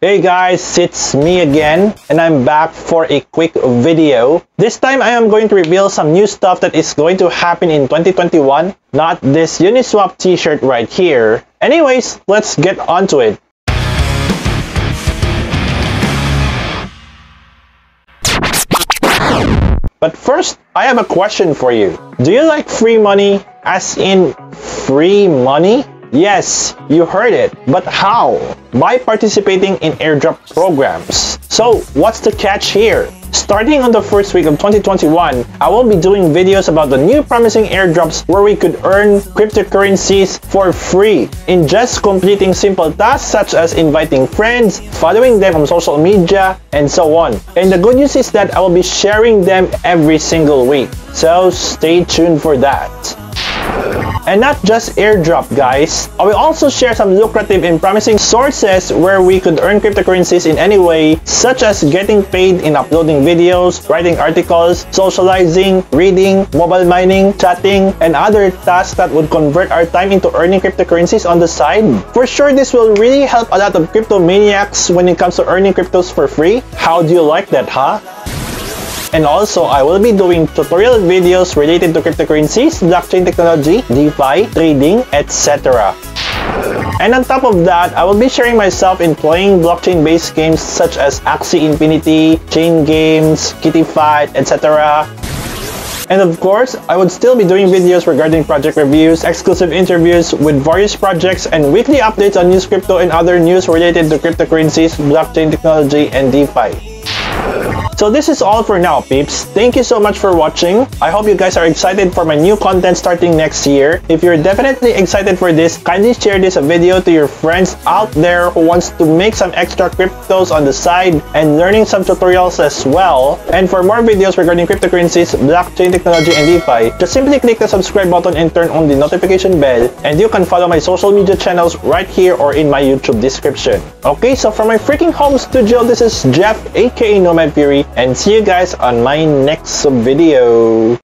Hey guys, it's me again and I'm back for a quick video. This time I am going to reveal some new stuff that is going to happen in 2021, not this Uniswap t-shirt right here. Anyways, let's get on to it. But first, I have a question for you. Do you like free money? As in free money? Yes, you heard it. But how? By participating in airdrop programs. So, what's the catch here? Starting on the first week of 2021, I will be doing videos about the new promising airdrops where we could earn cryptocurrencies for free in just completing simple tasks such as inviting friends, following them on social media, and so on. And the good news is that I will be sharing them every single week. So stay tuned for that. And not just airdrop guys, uh, I will also share some lucrative and promising sources where we could earn cryptocurrencies in any way, such as getting paid in uploading videos, writing articles, socializing, reading, mobile mining, chatting, and other tasks that would convert our time into earning cryptocurrencies on the side. For sure, this will really help a lot of crypto maniacs when it comes to earning cryptos for free. How do you like that, huh? And also, I will be doing tutorial videos related to cryptocurrencies, blockchain technology, DeFi, trading, etc. And on top of that, I will be sharing myself in playing blockchain-based games such as Axie Infinity, Chain Games, Kitty Fight, etc. And of course, I would still be doing videos regarding project reviews, exclusive interviews with various projects, and weekly updates on news crypto and other news related to cryptocurrencies, blockchain technology, and DeFi. So this is all for now, peeps. Thank you so much for watching. I hope you guys are excited for my new content starting next year. If you're definitely excited for this, kindly share this video to your friends out there who wants to make some extra cryptos on the side and learning some tutorials as well. And for more videos regarding cryptocurrencies, blockchain technology, and DeFi, just simply click the subscribe button and turn on the notification bell. And you can follow my social media channels right here or in my YouTube description. Okay, so from my freaking home studio, this is Jeff, aka Nomad Fury, and see you guys on my next video.